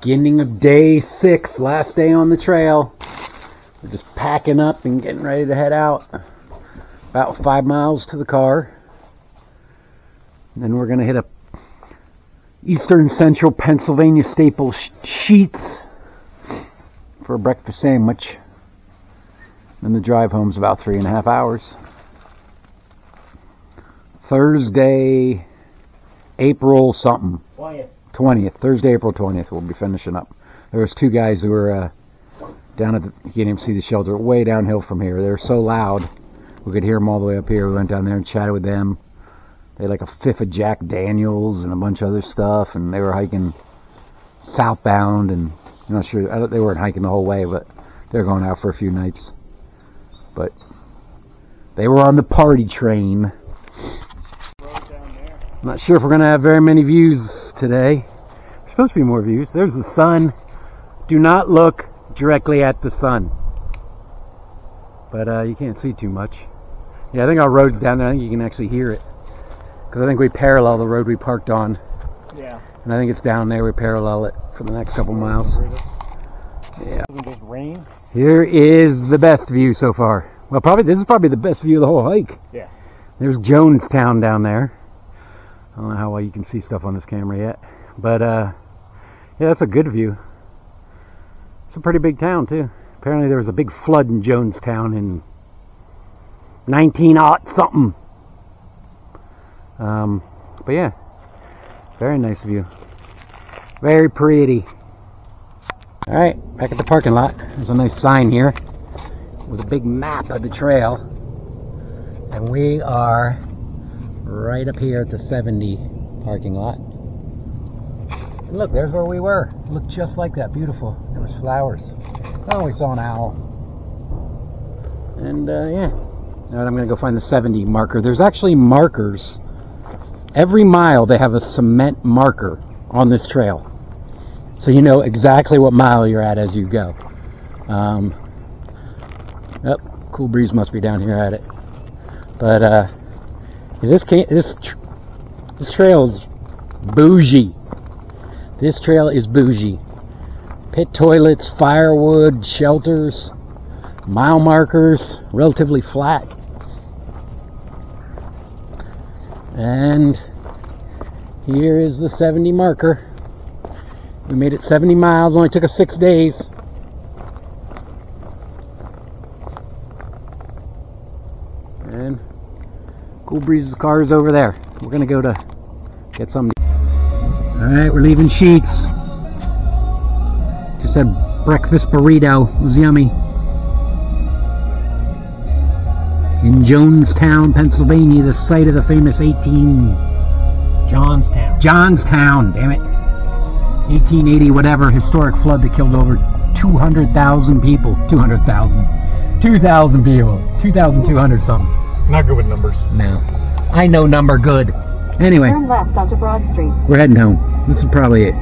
Beginning of day six, last day on the trail. We're just packing up and getting ready to head out. About five miles to the car. Then we're going to hit a eastern central Pennsylvania staple sh- Sheetz for a breakfast sandwich. And the drive home's about three and a half hours. Thursday, April something. 20th. 20th, Thursday, April 20th, we'll be finishing up. There was two guys who were uh, down at the, you can't even see the shelter, way downhill from here. They were so loud, we could hear them all the way up here. We went down there and chatted with them. They had like a fifth of Jack Daniels and a bunch of other stuff, and they were hiking southbound, and I'm not sure, they weren't hiking the whole way, but they're going out for a few nights. But they were on the party train. I'm not sure if we're going to have very many views today. There's supposed to be more views. There's the sun. Do not look directly at the sun. But uh, you can't see too much. Yeah, I think our road's down there. I think you can actually hear it. Because I think we parallel the road we parked on. Yeah. And I think it's down there. We parallel it for the next couple miles. Yeah. Doesn't just rain. Here is the best view so far. Well, probably this is probably the best view of the whole hike. Yeah. There's Johnstown down there. I don't know how well you can see stuff on this camera yet, but uh, yeah, that's a good view. It's a pretty big town too. Apparently, there was a big flood in Johnstown in 19 aught something. Um, but yeah, very nice view. Very pretty. All right, back at the parking lot. There's a nice sign here with a big map of the trail. And we are right up here at the 70 parking lot. And look, there's where we were. It looked just like that. Beautiful. There was flowers. Oh, we saw an owl. And uh, yeah. Now I'm going to go find the 70 marker. There's actually markers. Every mile they have a cement marker on this trail. So you know exactly what mile you're at as you go. Um, oh, Cool Breeze must be down here at it. But uh, this can't, this this trail is bougie. This trail is bougie. Pit toilets, firewood, shelters, mile markers, relatively flat. And here is the 70 marker. We made it 70 miles, only took us six days. And Cool Breeze's car is over there. We're gonna go to get some. Alright, we're leaving Sheetz. Just had breakfast burrito. It was yummy. In Jonestown, Pennsylvania, the site of the famous 18 Johnstown. Johnstown, damn it. 1880 whatever historic flood that killed over 200,000 people. 200,000. 2,000 people. 2,200 something. Not good with numbers. No. I know number good. Anyway, Turn left onto Broad Street. we're heading home. This is probably it.